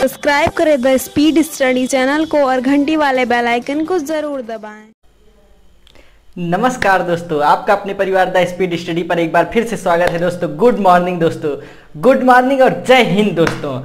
Subscribe करें the speed study channel को और घंटी वाले बेल आइकन को ज़रूर दबाएँ। नमस्कार दोस्तों, आपका अपने परिवार द स्पीड स्टडी पर एक बार फिर से स्वागत है दोस्तों। गुड मॉर्निंग दोस्तों। गुड मॉर्निंग और जय हिंद दोस्तों।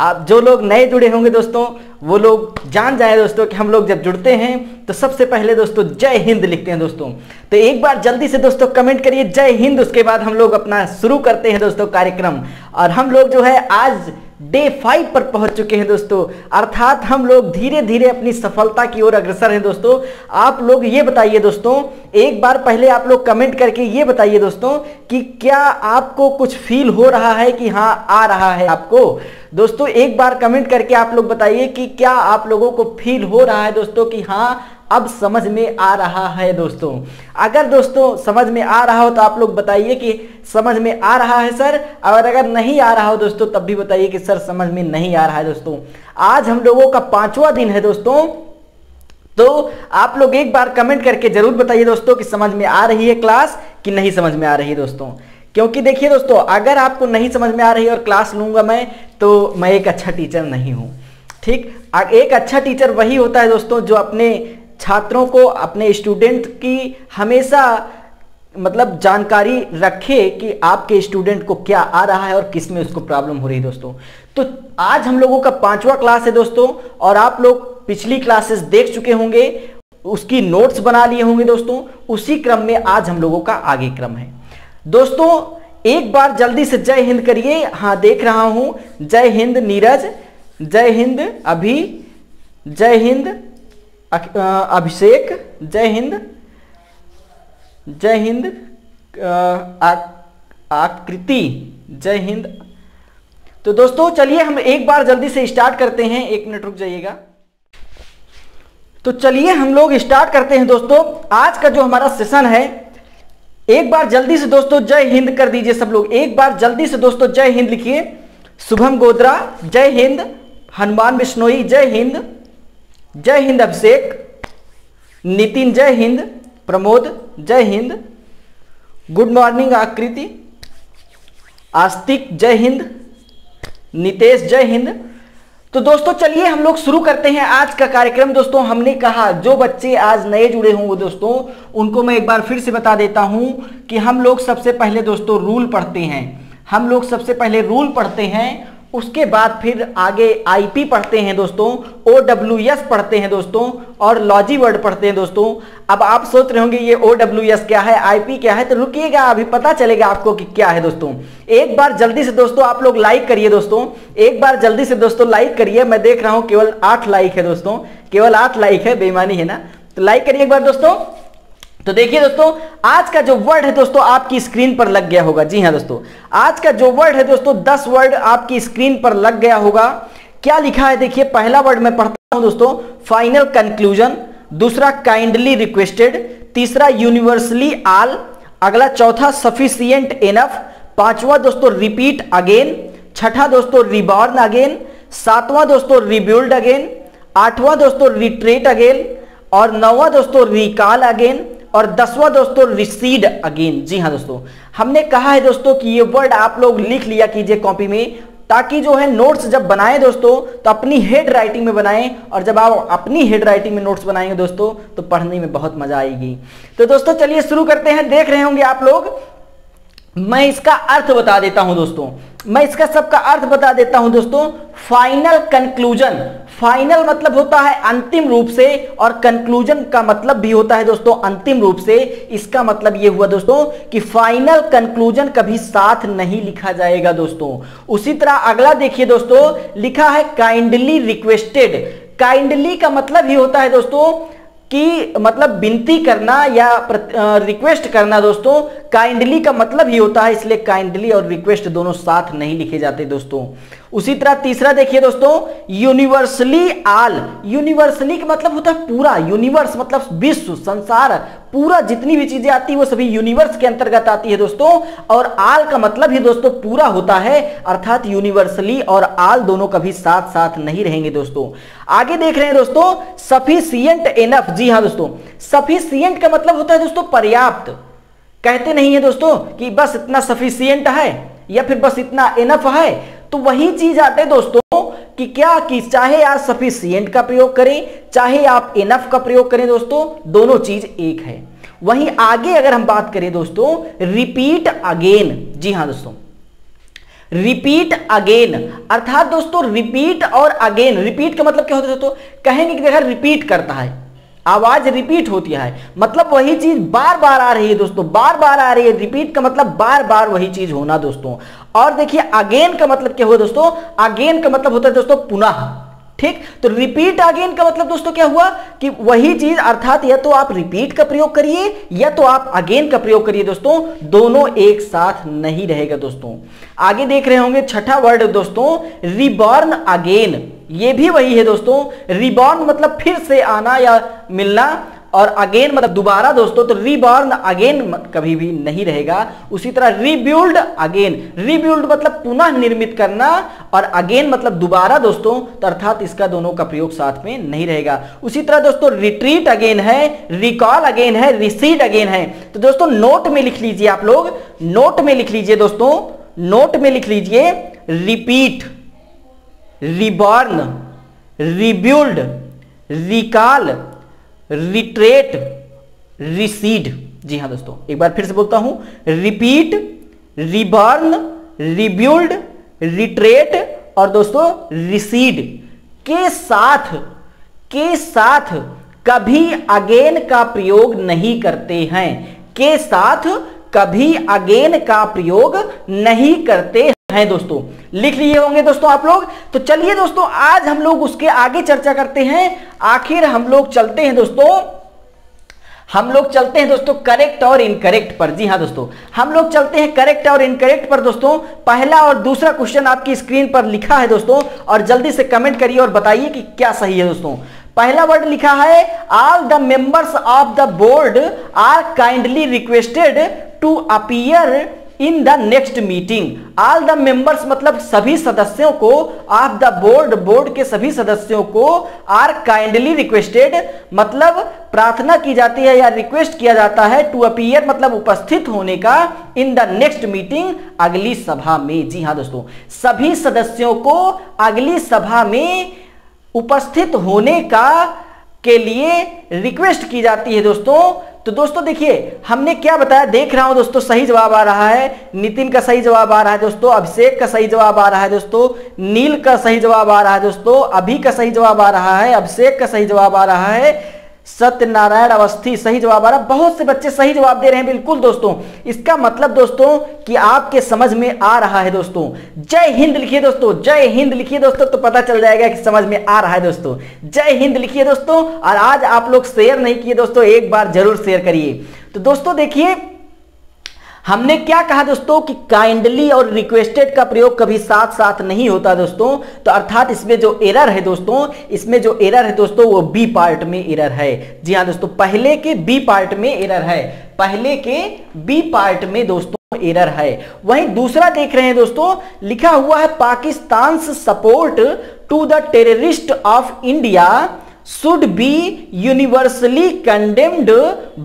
आप जो लोग नए जुड़े होंगे दोस्तों वो लोग जान जाए दोस्तों कि हम लोग जब जुड़ते हैं तो सबसे पहले दोस्तों जय हिंद लिखते हैं दोस्तों। तो एक बार जल्दी से दोस्तों कमेंट करिए, जय हिंद, उसके बाद हम लोग अपना शुरू करते हैं दोस्तों कार्यक्रम। और हम लोग जो है आज डे फाइव पर पहुँच चुके हैं दोस्तों। अर्थात हम लोग धीरे धीरे अपनी सफलता की ओर अग्रसर हैं दोस्तों। आप लोग ये बताइए दोस्तों, एक बार पहले आप लोग कमेंट करके ये बताइए दोस्तों कि क्या आपको कुछ फील हो रहा है कि हाँ आ रहा है आपको? दोस्तों, एक बार कमेंट करके आप लोग बताइए कि क्या आप लोगों को फील हो रहा है दोस्तों कि हाँ अब समझ में आ रहा है दोस्तों? अगर दोस्तों समझ में आ रहा हो तो आप लोग बताइए कि समझ में आ रहा है सर? और अगर नहीं आ रहा हो दोस्तों, तब भी बताइए कि सर समझ में नहीं आ रहा है दोस्तों। आज हम लोगों का पांचवा दिन है दोस्तों। तो आप लोग एक बार कमेंट करके ज़रूर बताइए दोस्तों कि समझ में आ रही है क्लास कि नहीं समझ में आ रही है दोस्तों? क्योंकि देखिए दोस्तों, अगर आपको नहीं समझ में आ रही और क्लास लूँगा मैं तो मैं एक अच्छा टीचर नहीं हूँ। ठीक? एक अच्छा टीचर वही होता है दोस्तों जो अपने छात्रों को, अपने स्टूडेंट की हमेशा मतलब जानकारी रखे कि आपके स्टूडेंट को क्या आ रहा है और किसमें उसको प्रॉब्लम हो रही है दोस्तों। तो आज हम लोगों का पांचवा क्लास है दोस्तों और आप लोग पिछली क्लासेस देख चुके होंगे, उसकी नोट्स बना लिए होंगे दोस्तों, उसी क्रम में आज हम लोगों का आगे क्रम है। दोस्तों, एक बार जल्दी से जय हिंद करिए। हाँ देख रहा हूँ, जय हिंद नीरज। जय हिंद अभी, जय हिंद अभिषेक, जय हिंद जय हिंद आकृति, जय हिंद। तो दोस्तों, चलिए हम एक बार जल्दी से स्टार्ट करते हैं। एक मिनट रुक जाइएगा। तो चलिए हम लोग स्टार्ट करते हैं दोस्तों। आज का जो हमारा सेशन है, एक बार जल्दी से दोस्तों जय हिंद कर दीजिए सब लोग। एक बार जल्दी से दोस्तों जय हिंद लिखिए। शुभम गोदरा, जय हिंद। हनुमान बिश्नोई जय हिंद। जय हिंद अभिषेक। नितिन, जय हिंद। प्रमोद, जय हिंद। गुड मॉर्निंग आकृति। आस्तिक, जय हिंद। नितेश, जय हिंद। तो दोस्तों, चलिए हम लोग शुरू करते हैं आज का कार्यक्रम। दोस्तों, हमने कहा, जो बच्चे आज नए जुड़े होंगे दोस्तों, उनको मैं एक बार फिर से बता देता हूँ कि हम लोग सबसे पहले दोस्तों, रूल पढ़ते हैं। हम लोग सबसे पहले रूल पढ़ते हैं उसके बाद फिर आगे आईपी पढ़ते हैं दोस्तों ओ डब्ल्यू एस पढ़ते हैं दोस्तों, और लॉजी वर्ड पढ़ते हैं दोस्तों। अब आप सोच रहे होंगे, ये ओ डब्ल्यू एस क्या है आईपी क्या है? तो रुकिएगा, अभी पता चलेगा आपको कि क्या है दोस्तों। एक बार जल्दी से दोस्तों आप लोग लाइक करिए दोस्तों। एक बार जल्दी से दोस्तों लाइक करिए। मैं देख रहा हूँ केवल आठ लाइक है दोस्तों। केवल आठ लाइक है, बेईमानी है ना? तो लाइक करिए एक बार दोस्तों। तो देखिए दोस्तों, आज का जो वर्ड है दोस्तों, आपकी स्क्रीन पर लग गया होगा। जी हाँ दोस्तों, आज का जो वर्ड है दोस्तों, दस वर्ड आपकी स्क्रीन पर लग गया होगा। क्या लिखा है? देखिए, पहला वर्ड मैं पढ़ता हूँ दोस्तों फाइनल कंक्लूजन दूसरा काइंडली रिक्वेस्टेड तीसरा यूनिवर्सली आल अगला चौथा सफिशियंट एनफ पांचवा दोस्तों रिपीट अगेन छठा दोस्तों रिबॉर्न अगेन सातवां दोस्तों रिब्यूल्ड अगेन आठवां दोस्तों रिट्रेट अगेन और नौवा दोस्तों रिकॉल अगेन और दसवां दोस्तों रिसीड अगेन जी हाँ दोस्तों, हमने कहा है दोस्तों कि ये वर्ड आप लोग लिख लिया कीजिए कॉपी में, ताकि जो है नोट्स जब बनाएँ दोस्तों तो अपनी हेड राइटिंग में बनाएँ, और जब आप अपनी हेड राइटिंग में नोट्स बनाएँगे दोस्तों तो पढ़ने में बहुत मज़ा आएगी। तो दोस्तों, चलिए शुरू करते हैं। देख रहे होंगे आप लोग, मैं इसका अर्थ बता देता हूँ दोस्तों। मैं इसका सबका अर्थ बता देता हूँ दोस्तों फाइनल कंक्लूजन फाइनल मतलब होता है अंतिम रूप से और कंक्लूजन का मतलब भी होता है दोस्तों, अंतिम रूप से। इसका मतलब यह हुआ दोस्तों कि फाइनल कंक्लूजन कभी साथ नहीं लिखा जाएगा दोस्तों। उसी तरह अगला देखिए दोस्तों, लिखा है काइंडली रिक्वेस्टेड काइंडली का मतलब ही होता है दोस्तों कि मतलब विनती करना या रिक्वेस्ट करना दोस्तों काइंडली का मतलब ही होता है, इसलिए काइंडली और रिक्वेस्ट दोनों साथ नहीं लिखे जाते दोस्तों। उसी तरह तीसरा देखिए दोस्तों यूनिवर्सली आल यूनिवर्सली का मतलब होता है पूरा. यूनिवर्स मतलब विश्व, संसार, पूरा जितनी भी चीज़ें आती है, वो सभी यूनिवर्स के अंतर्गत आती है दोस्तों. और आल का मतलब ही दोस्तों पूरा होता है, अर्थात यूनिवर्सली और आल दोनों कभी साथ साथ नहीं रहेंगे दोस्तों. आगे देख रहे हैं दोस्तों सफिशियंट एनफ जी हाँ दोस्तों सफिशियंट का मतलब होता है दोस्तों पर्याप्त. कहते नहीं है दोस्तों कि बस इतना सफिशियंट है या फिर बस इतना एनफ है. तो वही चीज़ आते दोस्तों कि क्या कि चाहे आप सफिशियंट का प्रयोग करें, चाहे आप इनफ का प्रयोग करें दोस्तों, दोनों चीज़ एक है। वहीं आगे अगर हम बात करें दोस्तों रिपीट अगेन जी हाँ दोस्तों। रिपीट अगेन अर्थात दोस्तों रिपीट और अगेन रिपीट का मतलब क्या होता है दोस्तों? कहेंगे कि देखा रिपीट करता है। आवाज़ रिपीट होती है। मतलब वही चीज़ बार बार आ रही है दोस्तों, बार बार आ रही है। रिपीट का मतलब बार बार वही चीज़ होना दोस्तों। और देखिए अगेन का मतलब क्या हुआ दोस्तों? अगेन का मतलब होता है दोस्तों, पुनः। ठीक? तो रिपीट अगेन का मतलब दोस्तों क्या हुआ? कि वही चीज़, अर्थात या तो आप रिपीट का प्रयोग करिए, या तो आप अगेन का प्रयोग करिए दोस्तों। दोनों एक साथ नहीं रहेगा दोस्तों। आगे देख रहे होंगे, छठा वर्ड दोस्तों रिबॉर्न अगेन ये भी वही है दोस्तों। रिबॉर्न मतलब फिर से आना या मिलना। और अगेन मतलब दोबारा दोस्तों तो रीबॉर्न अगेन कभी भी नहीं रहेगा। उसी तरह रीब्यूल्ड अगेन रीब्यूल्ड मतलब पुनः निर्मित करना और अगेन मतलब दोबारा दोस्तों तो अर्थात इसका दोनों का प्रयोग साथ में नहीं रहेगा। उसी तरह दोस्तों रिट्रीट अगेन है रिकॉल अगेन है रिसीड अगेन है। तो दोस्तों नोट में लिख लीजिए आप लोग। नोट में लिख लीजिए दोस्तों। नोट में लिख लीजिए repeat reborn rebuilt recall retreat, recede. जी हाँ दोस्तों, एक बार फिर से बोलता हूँ, रिपीट, रिबर्न, रिब्यूल्ड, रिट्रेट और दोस्तों, रिसीड। के साथ के साथ कभी अगेन का प्रयोग नहीं करते हैं। के साथ कभी अगेन का प्रयोग नहीं करते हैं दोस्तों। लिख लिए होंगे दोस्तों आप लोग। तो चलिए दोस्तों, आज हम लोग उसके आगे चर्चा करते हैं। आखिर हम लोग चलते हैं दोस्तों। हम लोग चलते हैं दोस्तों करेक्ट और इनकरेक्ट पर। जी हाँ दोस्तों, हम लोग चलते हैं करेक्ट और इनकरेक्ट पर दोस्तों। पहला और दूसरा क्वेश्चन आपकी स्क्रीन पर लिखा है दोस्तों, और जल्दी से कमेंट करिए और बताइए कि क्या सही है दोस्तों। पहला वर्ड लिखा है all the members of the board are kindly requested to appear in the next meeting all the members मतलब सभी सदस्यों को ऑफ़ द बोर्ड बोर्ड के सभी सदस्यों को आर काइंडली रिक्वेस्टेड मतलब प्रार्थना की जाती है या रिक्वेस्ट किया जाता है टू अपियर मतलब उपस्थित होने का इन द नेक्स्ट मीटिंग अगली सभा में। जी हाँ दोस्तों, सभी सदस्यों को अगली सभा में उपस्थित होने का के लिए रिक्वेस्ट की जाती है दोस्तों। तो दोस्तों देखिए, हमने क्या बताया? देख रहा हूँ दोस्तों, सही जवाब आ रहा है। नितिन का सही जवाब आ रहा है दोस्तों, अभिषेक का सही जवाब आ रहा है दोस्तों, नील का सही जवाब आ रहा है दोस्तों, अभी का सही जवाब आ रहा है, अभिषेक का सही जवाब आ रहा है। सत्यनारायण अवस्थी सही जवाब आ रहा। बहुत से बच्चे सही जवाब दे रहे हैं, बिल्कुल दोस्तों। इसका मतलब दोस्तों कि आपके समझ में आ रहा है दोस्तों। जय हिंद लिखिए दोस्तों, जय हिंद लिखिए दोस्तों तो पता चल जाएगा कि समझ में आ रहा है दोस्तों। जय हिंद लिखिए दोस्तों, और आज आप लोग शेयर नहीं किए दोस्तों, एक बार ज़रूर शेयर करिए। तो दोस्तों देखिए हमने क्या कहा दोस्तों कि काइंडली और रिक्वेस्टेड का प्रयोग कभी साथ साथ नहीं होता दोस्तों? तो अर्थात इसमें जो एरर है दोस्तों, इसमें जो एरर है दोस्तों, वो बी पार्ट में एरर है। जी हाँ दोस्तों, पहले के बी पार्ट में एरर है। पहले के बी पार्ट में दोस्तों एरर है। वहीं दूसरा देख रहे हैं दोस्तों, लिखा हुआ है Pakistan support to the terrorist of India should be universally condemned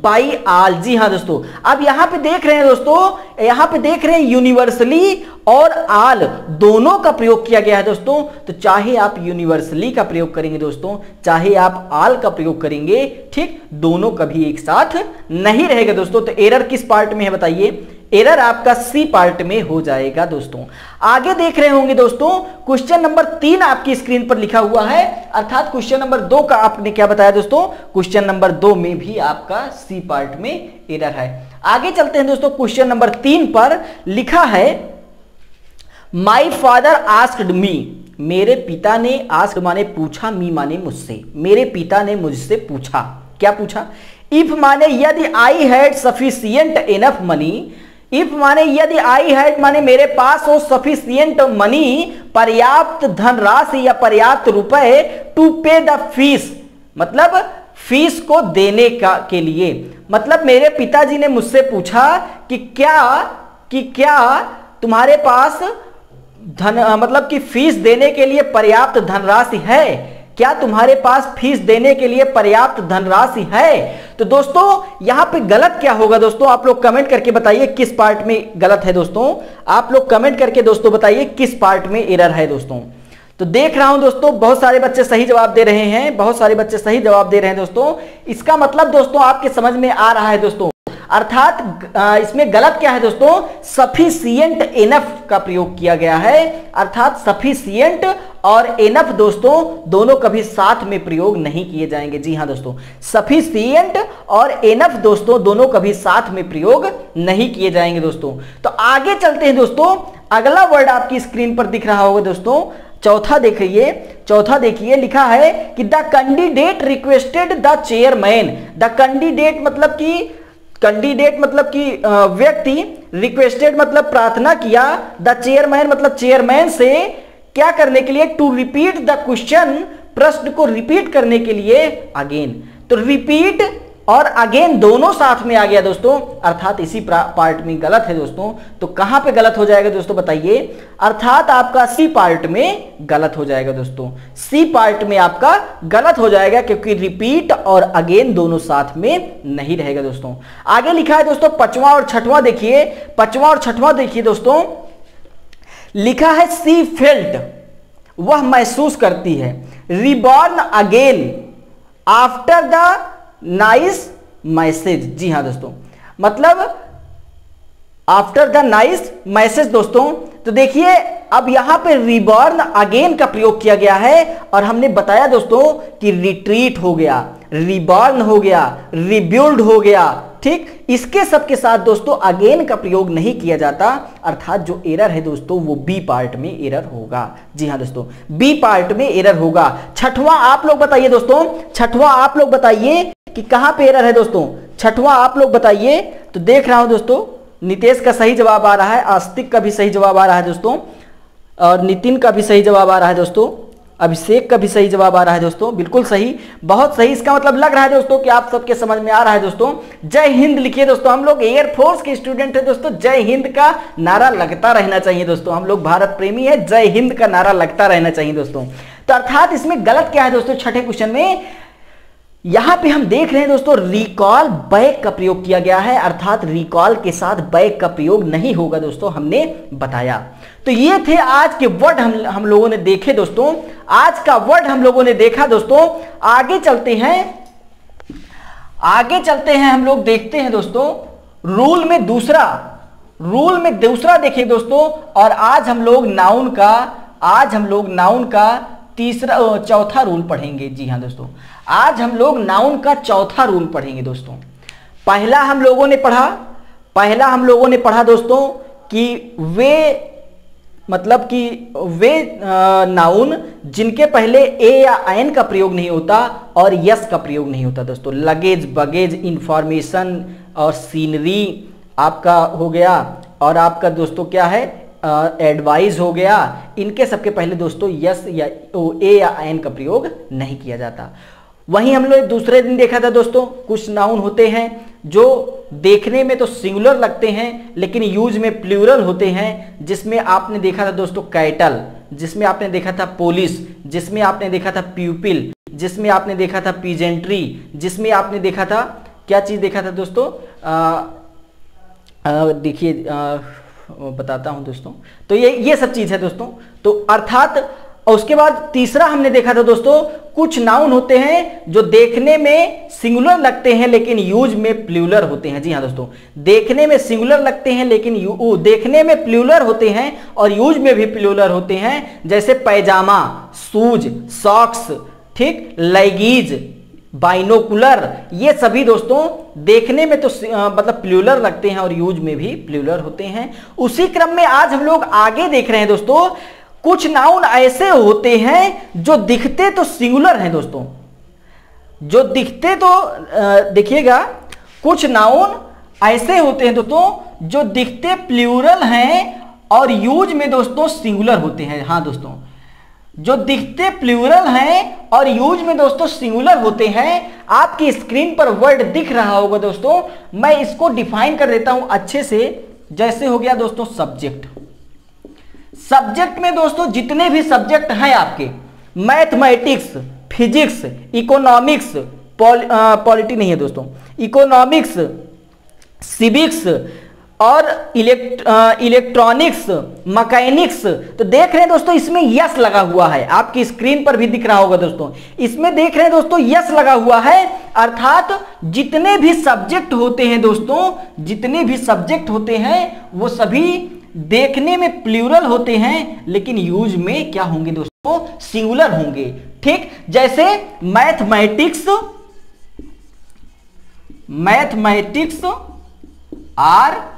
by all जी हाँ दोस्तों, अब यहाँ पे देख रहे हैं दोस्तों, यहाँ पे देख रहे हैं यूनिवर्सली और आल दोनों का प्रयोग किया गया है दोस्तों। तो चाहे आप यूनिवर्सली का प्रयोग करेंगे दोस्तों, चाहे आप आल का प्रयोग करेंगे, ठीक, दोनों कभी एक साथ नहीं रहेगा दोस्तों। तो एरर किस पार्ट में है बताइए? एरर आपका सी पार्ट में हो जाएगा दोस्तों। आगे देख रहे होंगे दोस्तों क्वेश्चन नंबर तीन आपकी स्क्रीन पर लिखा हुआ है। अर्थात क्वेश्चन नंबर दो का आपने क्या बताया दोस्तों? क्वेश्चन नंबर दो में भी आपका सी पार्ट में एरर है। आगे चलते हैं दोस्तों क्वेश्चन नंबर तीन पर लिखा है माई फादर आस्क्ड मी मेरे पिता ने आस्क माने पूछा मी माने मुझसे। मेरे पिता ने मुझसे पूछा। क्या पूछा? इफ़ माने यदि I had sufficient enough money if माने यदि आई हैड माने मेरे पास हो सफिशियंट मनी पर्याप्त धनराशि या पर्याप्त रुपए टू पे द फ़ीस मतलब फ़ीस को देने का, के लिए। मतलब मेरे पिताजी ने मुझसे पूछा कि क्या कि क्या तुम्हारे पास धन मतलब कि फ़ीस देने के लिए पर्याप्त धनराशि है? क्या तुम्हारे पास फ़ीस देने के लिए पर्याप्त धनराशि है? तो दोस्तों, यहाँ पे गलत क्या होगा दोस्तों? आप लोग कमेंट करके बताइए किस पार्ट में गलत है दोस्तों। आप लोग कमेंट करके दोस्तों बताइए किस पार्ट में एरर है दोस्तों। तो देख रहा हूँ दोस्तों, बहुत सारे बच्चे सही जवाब दे रहे हैं, बहुत सारे बच्चे सही जवाब दे रहे हैं दोस्तों। इसका मतलब दोस्तों, आपके समझ में आ रहा है दोस्तों। अर्थात इसमें गलत क्या है दोस्तों? सफिशियंट एनफ का प्रयोग किया गया है। अर्थात सफिशियंट और एनफ दोस्तों, दोनों कभी साथ में प्रयोग नहीं किए जाएँगे। जी हाँ दोस्तों। सफिशियंट और एनफ दोस्तों, दोनों कभी साथ में प्रयोग नहीं किए जाएँगे दोस्तों। तो आगे चलते हैं दोस्तों। अगला वर्ड आपकी स्क्रीन पर दिख रहा होगा दोस्तों। चौथा देखिए। चौथा देखिए, लिखा है कि the candidate requested the chairman. The candidate मतलब कि कैंडिडेट मतलब कि व्यक्ति रिक्वेस्टेड मतलब प्रार्थना किया द चेयरमैन मतलब चेयरमैन से क्या करने के लिए टू रिपीट द क्वेश्चन प्रश्न को रिपीट करने के लिए अगेन तो रिपीट और अगेन दोनों साथ में आ गया दोस्तों, अर्थात इसी पार्ट में गलत है दोस्तों तो कहाँ पे गलत हो जाएगा दोस्तों बताइए, अर्थात आपका सी पार्ट में गलत हो जाएगा दोस्तों सी पार्ट में आपका गलत हो जाएगा क्योंकि रिपीट और अगेन दोनों साथ में नहीं रहेगा दोस्तों। आगे लिखा है दोस्तों, पचवा और छठवा देखिए, पचवा और छठवा देखिए दोस्तों, लिखा है सी फेल्ट वह महसूस करती है reborn again after the nice message. जी हाँ दोस्तों। मतलब आफ्टर द नाइस मैसेज दोस्तों तो देखिए, अब यहाँ पे रिबॉर्न अगेन का प्रयोग किया गया है और हमने बताया दोस्तों कि रिट्रीट हो गया रिबॉर्न हो गया रिब्यूल्ड हो गया। ठीक? इसके सबके साथ दोस्तों अगेन का प्रयोग नहीं किया जाता, अर्थात जो एरर है दोस्तों, वो बी पार्ट में एरर होगा। जी हाँ दोस्तों। बी पार्ट में एरर होगा। छठवां आप लोग बताइए दोस्तों। छठवां आप लोग बताइए कि कहाँ पे एरर है दोस्तों? छठवां आप लोग बताइए। तो देख रहा हूँ दोस्तों, नितेश का सही जवाब आ रहा है, आस्तिक का भी सही जवाब आ रहा है दोस्तों, और नितिन का भी सही जवाब आ रहा है दोस्तों, अभिषेक का भी सही जवाब आ रहा है दोस्तों, बिल्कुल सही, बहुत सही, इसका मतलब लग रहा है दोस्तों कि आप सबके समझ में आ रहा है दोस्तों। जय हिंद लिखिए दोस्तों, हम लोग एयरफोर्स के स्टूडेंट है दोस्तों, जय हिंद का नारा लगता रहना चाहिए दोस्तों, हम लोग भारत प्रेमी है, जय हिंद का नारा लगता रहना चाहिए दोस्तों। तो अर्थात इसमें गलत क्या है दोस्तों, छठे क्वेश्चन में? यहाँ पे हम देख रहे हैं दोस्तों रिकॉल बैक का प्रयोग किया गया है, अर्थात रिकॉल के साथ बैक का प्रयोग नहीं होगा दोस्तों, हमने बताया। तो ये थे आज के वर्ड हम हम लोगों ने देखे दोस्तों। आज का वर्ड हम लोगों ने देखा दोस्तों। आगे चलते हैं। आगे चलते हैं, हम लोग देखते हैं दोस्तों। रूल में दूसरा रूल में दूसरा देखिए दोस्तों, और आज हम लोग नाउन का, आज हम लोग नाउन का तीसरा चौथा रूल पढ़ेंगे। जी हाँ दोस्तों। आज हम लोग नाउन का चौथा रूल पढ़ेंगे दोस्तों। पहला हम लोगों ने पढ़ा, पहला हम लोगों ने पढ़ा दोस्तों कि वे मतलब कि वे नाउन जिनके पहले ए या एन का प्रयोग नहीं होता और यस का प्रयोग नहीं होता दोस्तों। लगेज, बगेज इंफॉर्मेशन और सीनरी आपका हो गया और आपका दोस्तों क्या है? एडवाइस हो गया। इनके सबके पहले दोस्तों यस या ओ, ए या एन का प्रयोग नहीं किया जाता। वहीं हम लोग दूसरे दिन देखा था दोस्तों, कुछ नाउन होते हैं जो देखने में तो सिंगुलर लगते हैं, लेकिन यूज़ में प्लूरल होते हैं, जिसमें आपने देखा था दोस्तों कैटल जिसमें आपने देखा था पोलिस जिसमें आपने देखा था प्यूपिल जिसमें आपने देखा था पीजेंट्री जिसमें आपने देखा था, क्या चीज़ देखा था दोस्तों? देखिए बताता हूँ दोस्तों। तो ये ये सब चीज़ है दोस्तों। तो अर्थात और उसके बाद तीसरा हमने देखा था दोस्तों, कुछ नाउन होते हैं जो देखने में सिंगुलर लगते हैं लेकिन यूज़ में प्लूलर होते हैं। जी हाँ दोस्तों, देखने में सिंगुलर लगते हैं लेकिन यू देखने में प्लूलर होते हैं और यूज़ में भी प्लूलर होते हैं। जैसे पैजामा सूज सॉक्स ठीक लगीज बाइनोकुलर ये सभी दोस्तों देखने में तो मतलब प्लूलर लगते हैं और यूज़ में भी प्लूलर होते हैं। उसी क्रम में आज हम लोग आगे देख रहे हैं दोस्तों कुछ नाउन ऐसे होते हैं जो दिखते तो सिंगुलर हैं दोस्तों। जो दिखते तो देखिएगा, कुछ नाउन ऐसे होते हैं दोस्तों, जो दिखते प्लूरल हैं और यूज़ में दोस्तों सिंगुलर होते हैं। हाँ दोस्तों, जो दिखते प्लूरल हैं और यूज़ में दोस्तों सिंगुलर होते हैं, आपकी स्क्रीन पर वर्ड दिख रहा होगा दोस्तों। मैं इसको डिफाइन कर देता हूँ अच्छे से। जैसे हो गया दोस्तों सब्जेक्ट सब्जेक्ट में दोस्तों, जितने भी सब्जेक्ट हैं आपके मैथमेटिक्स फिजिक्स इकोनॉमिक्स पॉलिटी नहीं है दोस्तों। इकोनॉमिक्स सिविक्स और इलेक्ट इलेक्ट्रॉनिक्स मकैनिक्स तो देख रहे हैं दोस्तों, इसमें यस लगा हुआ है। आपकी स्क्रीन पर भी दिख रहा होगा दोस्तों। इसमें देख रहे हैं दोस्तों यस लगा हुआ है। अर्थात जितने भी सब्जेक्ट होते हैं दोस्तों, जितने भी सब्जेक्ट होते हैं, वो सभी देखने में प्लूरल होते हैं, लेकिन यूज़ में क्या होंगे दोस्तों? सिंगुलर होंगे। ठीक? जैसे मैथमेटिक्स मैथमेटिक्स आर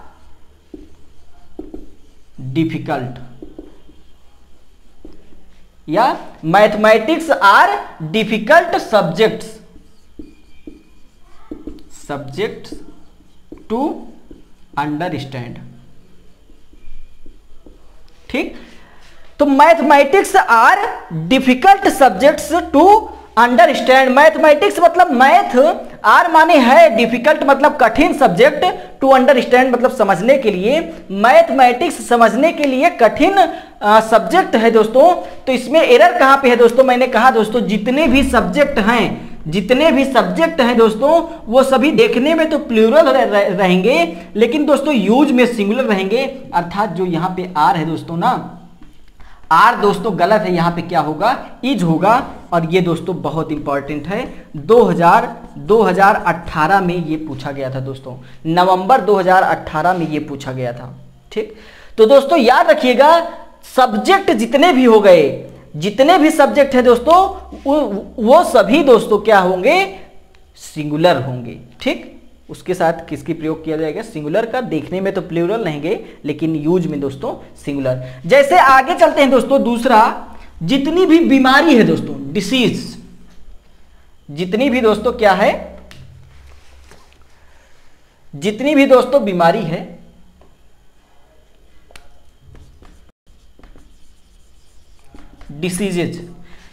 डिफ़िकल्ट। या mathematics are difficult subjects. Subjects to understand. ठीक? तो mathematics are difficult subjects to understand mathematics मतलब मैथ आर माने है डिफ़िकल्ट मतलब कठिन सब्जेक्ट टू अंडरस्टैंड मतलब समझने के लिए. मैथमेटिक्स समझने के लिए कठिन सब्जेक्ट है दोस्तों. तो इसमें एरर कहाँ पे है दोस्तों? मैंने कहा दोस्तों, जितने भी सब्जेक्ट हैं जितने भी सब्जेक्ट हैं दोस्तों, वो सभी देखने में तो प्लूरल रहेंगे, लेकिन दोस्तों यूज़ में सिंगुलर रहेंगे। अर्थात जो यहाँ पे आर है दोस्तों ना आर दोस्तों गलत है, यहाँ पे क्या होगा? इज़ होगा। और ये दोस्तों बहुत इंपॉर्टेंट है। 2000 2018 में ये पूछा गया था दोस्तों। नवंबर 2018 में ये पूछा गया था। ठीक? तो दोस्तों याद रखिएगा सब्जेक्ट जितने भी हो गए जितने भी सब्जेक्ट है दोस्तों वो सभी दोस्तों क्या होंगे? सिंगुलर होंगे, ठीक? उसके साथ किसकी प्रयोग किया जाएगा? सिंगुलर का। देखने में तो प्लूरल रहेंगे लेकिन यूज़ में दोस्तों सिंगुलर जैसे आगे चलते हैं दोस्तों, दूसरा, जितनी भी बीमारी है दोस्तों डिसीज जितनी भी दोस्तों क्या है? जितनी भी दोस्तों बीमारी है डिसीजेज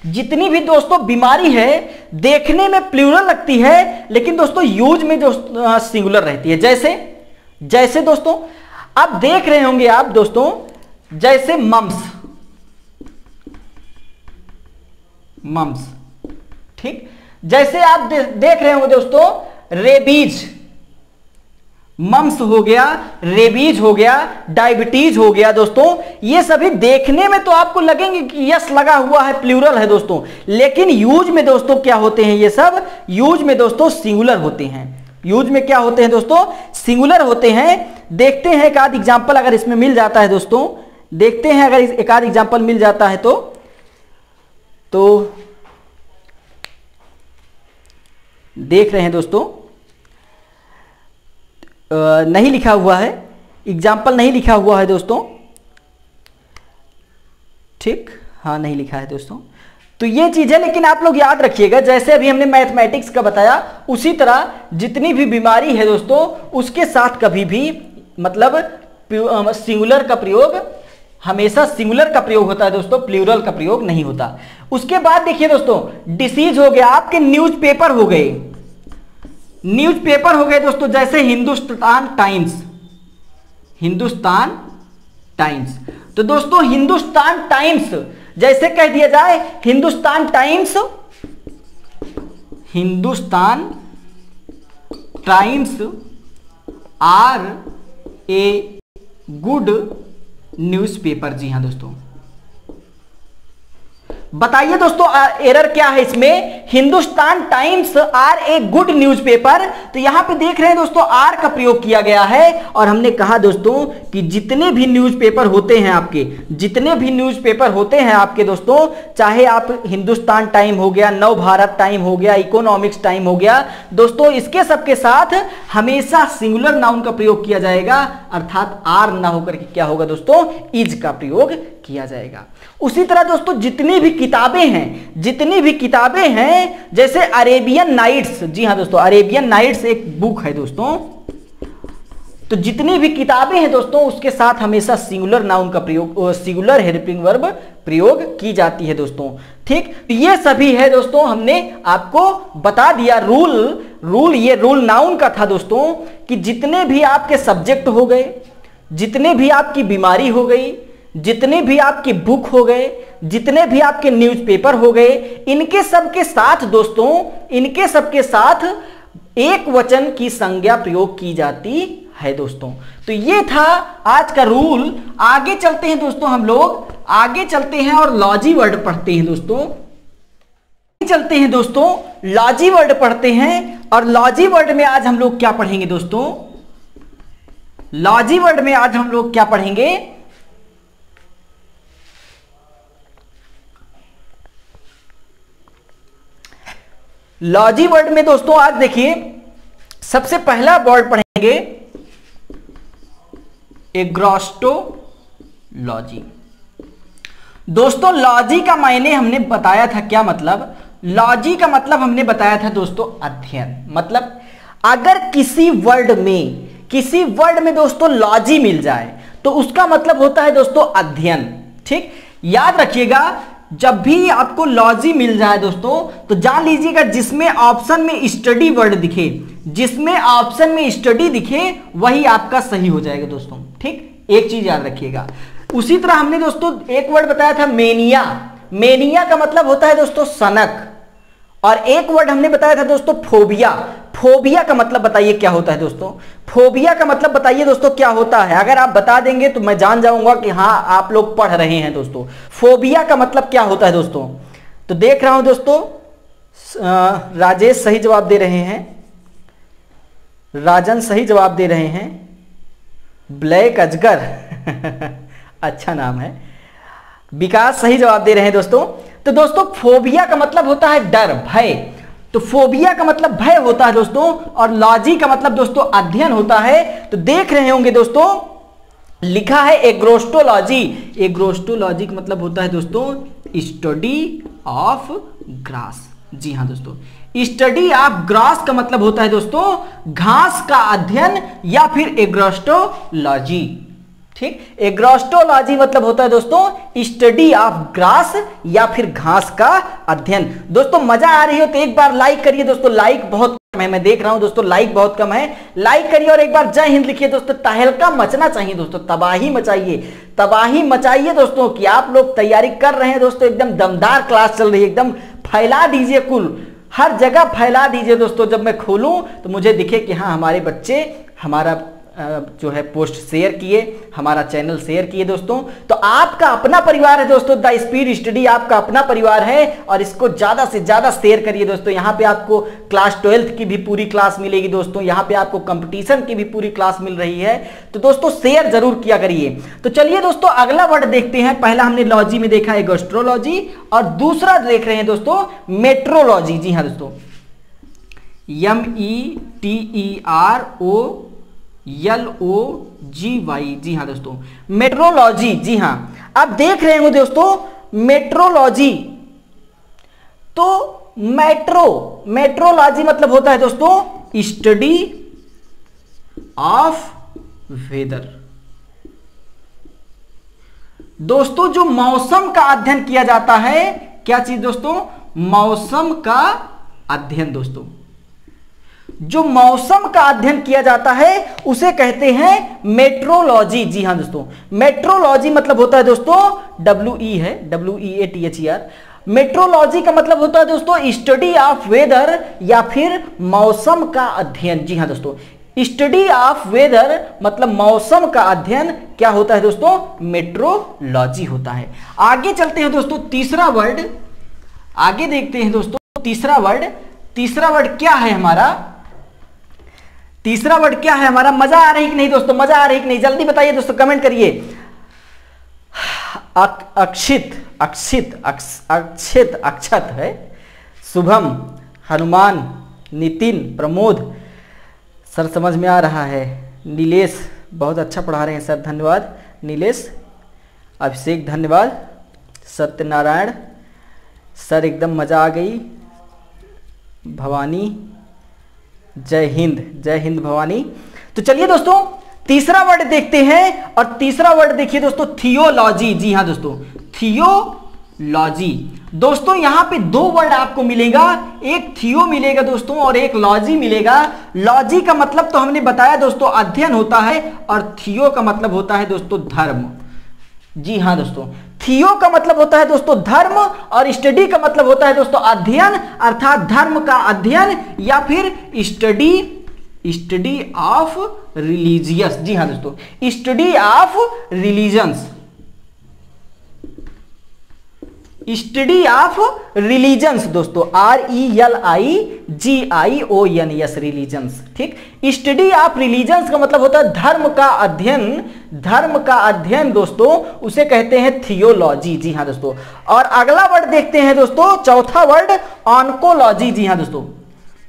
जितनी भी दोस्तों बीमारी है देखने में प्लूरल लगती है लेकिन दोस्तों यूज़ में जो सिंगुलर रहती है। जैसे जैसे दोस्तों आप देख रहे होंगे आप दोस्तों जैसे मम्स मम्स ठीक? जैसे आप दे, देख रहे होंगे दोस्तों रेबीज मम्स हो गया, रेबीज हो गया, डायबिटीज़ हो गया दोस्तों। ये सभी देखने में तो आपको लगेंगे कि यस, लगा हुआ है, प्लूरल है दोस्तों। लेकिन यूज़ में दोस्तों क्या होते हैं ये सब? यूज़ में दोस्तों सिंगुलर होते हैं। यूज़ में क्या होते हैं दोस्तों? सिंगुलर होते हैं। देखते हैं एक आध एग्ज़ाम्पल अगर इसमें मिल जाता है दोस्तों। देखते हैं अगर एक आध एग्ज़ाम्पल मिल जाता है तो। तो देख रहे हैं दोस्तों। नहीं लिखा हुआ है। एग्ज़ाम्पल नहीं लिखा हुआ है दोस्तों। ठीक? हाँ नहीं लिखा है दोस्तों। तो ये चीज़ है, लेकिन आप लोग याद रखिएगा, जैसे अभी हमने मैथमेटिक्स का बताया, उसी तरह जितनी भी बीमारी है दोस्तों, उसके साथ कभी भी मतलब सिंगुलर का प्रयोग, हमेशा सिंगुलर का प्रयोग होता है दोस्तों प्लूरल का प्रयोग नहीं होता। उसके बाद देखिए दोस्तों डिसीज हो गया, आपके न्यूज़पेपर हो गए। न्यूज़पेपर हो गए दोस्तों, जैसे हिंदुस्तान टाइम्स। हिंदुस्तान टाइम्स। तो दोस्तों, हिंदुस्तान टाइम्स, जैसे कह दिया जाए, Hindustan Times Hindustan Times are a good newspaper. जी हाँ दोस्तों। बताइए दोस्तों एरर क्या है इसमें? Hindustan Times are a good newspaper. तो यहाँ पे देख रहे हैं दोस्तों, आर का प्रयोग किया गया है और हमने कहा दोस्तों कि जितने भी न्यूज़पेपर होते हैं आपके, जितने भी न्यूज़पेपर होते हैं आपके दोस्तों, चाहे आप हिंदुस्तान टाइम हो गया, नव भारत टाइम हो गया, इकोनॉमिक्स टाइम हो गया, दोस्तों इसके सबके साथ हमेशा सिंगुलर नाउन का प्रयोग किया जाएगा, अर्थात आर ना होकर के क्या होगा दोस्तों? इज़ का प्रयोग किया जाएगा। उसी तरह दोस्तों, जितनी भी किताबें हैं, जितनी भी किताबें हैं, जैसे अरेबियन नाइट्स। जी हाँ दोस्तों, अरेबियन नाइट्स एक बुक है दोस्तों। तो जितनी भी किताबें हैं दोस्तों, उसके साथ हमेशा सिंगुलर नाउन का प्रयोग सिंगुलर हेल्पिंग वर्ब प्रयोग की जाती है दोस्तों। ठीक ये सभी है दोस्तों, हमने आपको बता दिया रूल रूल ये रूल नाउन का था दोस्तों, कि जितने भी आपके सब्जेक्ट हो गए, जितने भी आपकी बीमारी हो गई जितने भी आपके बुक हो गए, जितने भी आपके न्यूज़पेपर हो गए, इनके सबके साथ दोस्तों, इनके सबके साथ एक वचन की संज्ञा प्रयोग की जाती है दोस्तों। तो ये था आज का रूल आगे चलते हैं दोस्तों हम लोग। आगे चलते हैं और लॉजी वर्ड पढ़ते हैं दोस्तों। चलते हैं दोस्तों। लॉजी वर्ड पढ़ते हैं और लॉजी वर्ड में आज हम लोग क्या पढ़ेंगे दोस्तों? लॉजी वर्ड में आज हम लोग क्या पढ़ेंगे? लॉजी वर्ड में दोस्तों, आज देखिए, सबसे पहला वर्ड पढ़ेंगे एग्रोस्टोलॉजी दोस्तों लॉजी का मायने हमने बताया था क्या मतलब? लॉजी का मतलब हमने बताया था दोस्तों, अध्ययन। मतलब अगर किसी वर्ड में, किसी वर्ड में दोस्तों लॉजी मिल जाए तो उसका मतलब होता है दोस्तों, अध्ययन। ठीक? याद रखिएगा जब भी आपको लॉजी मिल जाए दोस्तों तो जान लीजिएगा जिसमें ऑप्शन में स्टडी वर्ड दिखे, जिसमें ऑप्शन में स्टडी दिखे, वही आपका सही हो जाएगा दोस्तों। ठीक? एक चीज़ याद रखिएगा। उसी तरह हमने दोस्तों, एक वर्ड बताया था मेनिया मेनिया का मतलब होता है दोस्तों, सनक। और एक वर्ड हमने बताया था दोस्तों फोबिया फोबिया का मतलब बताइए क्या होता है दोस्तों? फोबिया का मतलब बताइए दोस्तों, क्या होता है? अगर आप बता देंगे तो मैं जान जाऊँगा कि हाँ आप लोग पढ़ रहे हैं दोस्तों। फोबिया का मतलब क्या होता है दोस्तों? तो देख रहा हूँ दोस्तों राजेश सही जवाब दे रहे हैं। राजन सही जवाब दे रहे हैं। ब्लैक अजगर। अच्छा नाम है। विकास सही जवाब दे रहे हैं दोस्तों। तो दोस्तों, फोबिया का मतलब होता है डर, भय। तो फोबिया का मतलब भय होता है दोस्तों, और लॉजी का मतलब दोस्तों, अध्ययन होता है। तो देख रहे होंगे दोस्तों, लिखा है एग्रोस्टोलॉजी। एग्रोस्टोलॉजी का मतलब होता है दोस्तों, स्टडी ऑफ़ ग्रास। जी हाँ दोस्तों, स्टडी ऑफ़ ग्रास का मतलब होता है दोस्तों, घास का अध्ययन या फिर एग्रोस्टोलॉजी। ठीक? एग्रोस्टोलॉजी मतलब होता है दोस्तों स्टडी ऑफ़ ग्रास या फिर घास का अध्ययन। दोस्तों, मज़ा आ रही हो तो एक बार लाइक करिए दोस्तों। लाइक बहुत कम है, मैं देख रहा हूँ दोस्तों लाइक बहुत कम है। लाइक करिए और एक बार जय हिंद लिखिए दोस्तों। तहलका मचना चाहिए दोस्तों, तबाही मचाइए। तबाही मचाइए दोस्तों कि आप लोग तैयारी कर रहे हैं दोस्तों, एकदम दमदार क्लास चल रही है, एकदम फैला दीजिए कुल। हर जगह फैला दीजिए दोस्तों, जब मैं खोलूं तो मुझे दिखे कि हाँ हमारे बच्चे, हमारा जो है पोस्ट शेयर किए, हमारा चैनल शेयर किए दोस्तों। तो आपका अपना परिवार है दोस्तों, द स्पीड स्टडी आपका अपना परिवार है, और इसको ज़्यादा से ज़्यादा शेयर करिए दोस्तों। यहाँ पे आपको क्लास ट्वेल्थ की भी पूरी क्लास मिलेगी दोस्तों। यहाँ पे आपको कंपटीशन की भी पूरी क्लास मिल रही है। तो दोस्तों शेयर ज़रूर किया करिए। तो चलिए दोस्तों, अगला वर्ड देखते हैं। पहला हमने लॉजी में देखा है गोस्ट्रोलॉजी और दूसरा देख रहे हैं दोस्तों मेट्रोलॉजी जी हाँ दोस्तों। M E T E R O L O G Y जी हाँ दोस्तों मेट्रोलॉजी जी हाँ आप देख रहे हो दोस्तों मेट्रोलॉजी तो मेट्रो मेट्रोलॉजी मतलब होता है दोस्तों स्टडी ऑफ़ वेदर दोस्तों, जो मौसम का अध्ययन किया जाता है, क्या चीज़ दोस्तों? मौसम का अध्ययन दोस्तों। जो मौसम का अध्ययन किया जाता है, उसे कहते हैं मेट्रोलॉजी जी हाँ दोस्तों मेट्रोलॉजी मतलब होता है दोस्तों डब्ल्यू ई है W E A T H E R metrology का मतलब होता है दोस्तों स्टडी ऑफ़ वेदर या फिर मौसम का अध्ययन। जी हाँ दोस्तों स्टडी ऑफ़ वेदर मतलब मौसम का अध्ययन क्या होता है दोस्तों? मेट्रोलॉजी होता है। आगे चलते हैं दोस्तों, तीसरा वर्ड आगे देखते हैं दोस्तों, तीसरा वर्ड तीसरा वर्ड क्या है हमारा? तीसरा वर्ड क्या है? हमारा मज़ा आ रही कि नहीं दोस्तों? मज़ा आ रही कि नहीं? जल्दी बताइए दोस्तों कमेंट करिए। अक्षित अक्षित अक्षित, अक्षत है। शुभम, हनुमान, नितिन, प्रमोद, सर समझ में आ रहा है। नीलेश, बहुत अच्छा पढ़ा रहे हैं सर, धन्यवाद। नीलेश, अभिषेक, धन्यवाद। सत्यनारायण, सर एकदम मज़ा आ गई। भवानी जय हिंद जय हिंद भवानी। तो चलिए दोस्तों, तीसरा वर्ड देखते हैं और तीसरा वर्ड देखिए दोस्तों, थियोलॉजी। जी हाँ दोस्तों, थियोलॉजी। दोस्तों, यहाँ पे दो वर्ड आपको मिलेगा, एक थियो मिलेगा दोस्तों और एक लॉजी मिलेगा। लॉजी का मतलब तो हमने बताया दोस्तों, अध्ययन होता है और थियो का मतलब होता है दोस्तों, धर्म। जी हाँ दोस्तों थियो का मतलब होता है दोस्तों धर्म और स्टडी का मतलब होता है दोस्तों अध्ययन, अर्थात धर्म का अध्ययन या फिर स्टडी स्टडी ऑफ़ रिलीजियस। जी हाँ दोस्तों, study of religions. Study of religions दोस्तों R E L I G I O N S religions, ठीक? स्टडी ऑफ़ रिलीजन्स का मतलब होता है धर्म का अध्ययन, धर्म का अध्ययन दोस्तों, उसे कहते हैं थियोलॉजी जी हाँ दोस्तों। और अगला वर्ड देखते हैं दोस्तों, चौथा वर्ड ऑनकोलॉजी जी हाँ दोस्तों।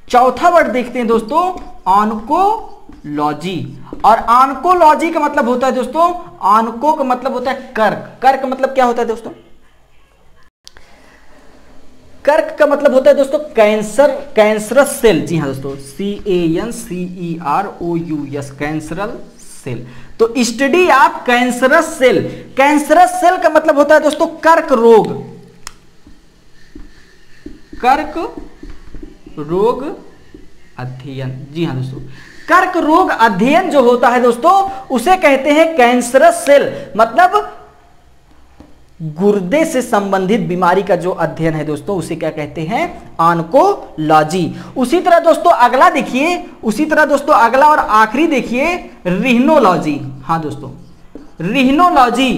चौथा वर्ड देखते हैं दोस्तों ऑनकोलॉजी और ऑनकोलॉजी का मतलब होता है दोस्तों ऑनको का मतलब होता है कर्क। कर्क मतलब क्या होता है दोस्तों? कर्क का मतलब होता है दोस्तों, कैंसर, कैंसरस सेल। जी हाँ दोस्तों C A N C E R O U S cancerous cell. तो study of cancerous cell. Cancerous cell का मतलब होता है दोस्तों, कर्क रोग। कर्क रोग अध्ययन। जी हाँ दोस्तों, कर्क रोग अध्ययन जो होता है दोस्तों, उसे कहते हैं कैंसरस सेल। मतलब गुर्दे से संबंधित बीमारी का जो अध्ययन है दोस्तों, उसे क्या कहते हैं? आनकोलॉजी उसी तरह दोस्तों, अगला देखिए, उसी तरह दोस्तों, अगला और आखिरी देखिए, रिहनोलॉजी। हाँ दोस्तों, रिहनोलॉजी।